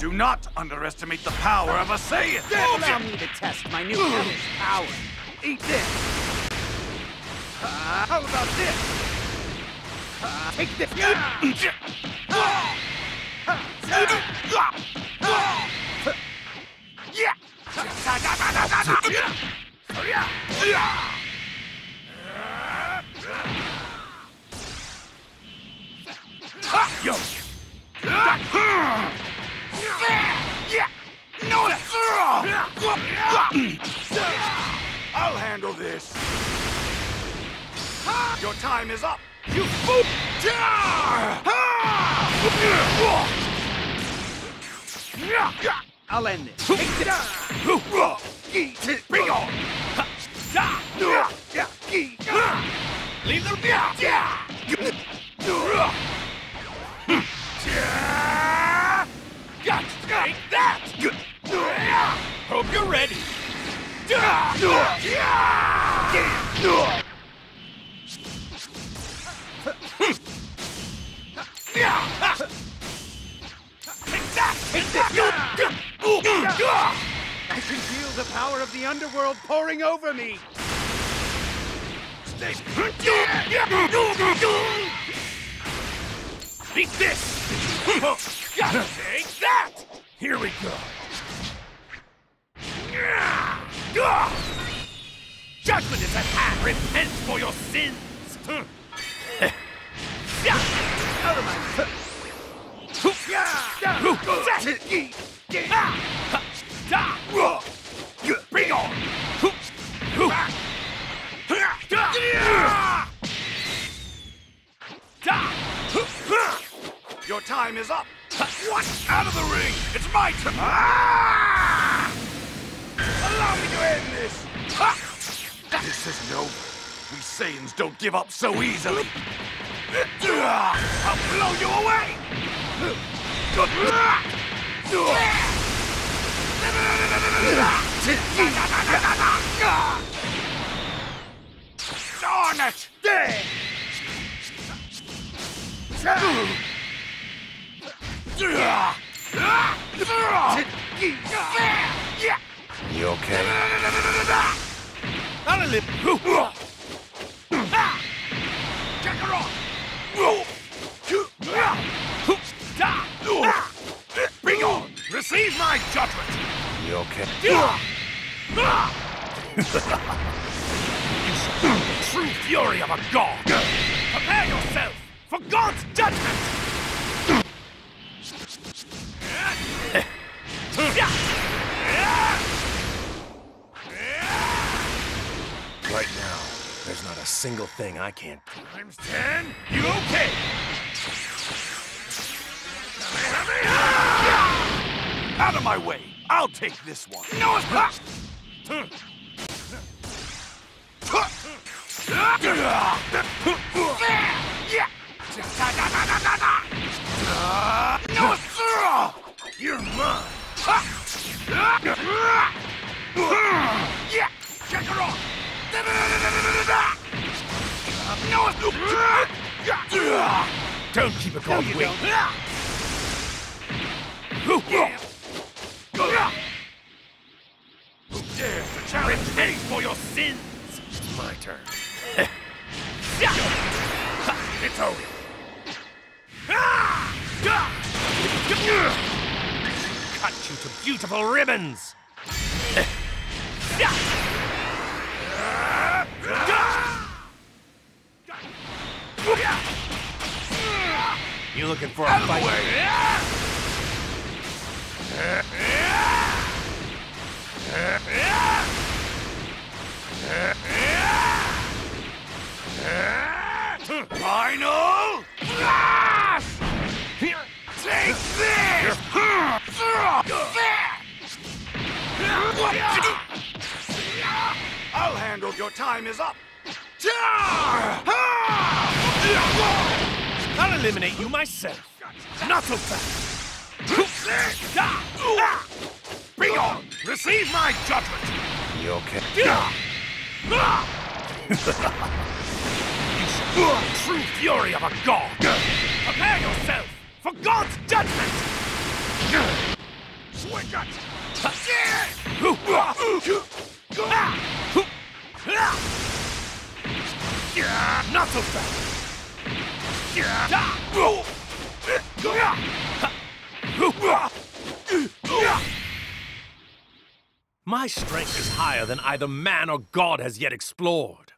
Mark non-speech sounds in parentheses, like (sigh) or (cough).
Do not underestimate the power of a Saiyan! Allow me to test my new helmet's power. Eat this! Uh, how about this? Uh, take this! Yo! I'll handle this. Your time is up. You fool! I'll end this. Take this. Bring on! Leave them Got take that! Hope you're ready. I can feel the power of the underworld pouring over me. Eat this! Take that! Here we go. Judgment is at hand! Repent for your sins! Out of my... Bring on! Your time is up! What? Out of the ring! It's my turn! Ah! Allow me to end this! Saiyans don't give up so easily. I'll blow you away! Darn it! You okay? Receive my judgment! You okay? You shall the true fury of a god! Prepare yourself for God's judgment! Right now, there's not a single thing I can't do. Times ten? You okay? Out of my way! I'll take this one! No, it's not! No, sir! You're mine! Yeah! Check her off! No! Don't keep a cold you wait. Who dares to challenge me for your sins? It's my turn. (laughs) It's over. Cut you to beautiful ribbons. You looking for a fight? Final Flash! Here, take this! I'll handle your time is up. I'll eliminate you myself. Not so fast! Bring on! Receive my judgment! You okay? Ah! (laughs) You shall feel the true fury of a god! Prepare yourself for God's judgment! my guts! Not so fast! My strength is higher than either man or God has yet explored.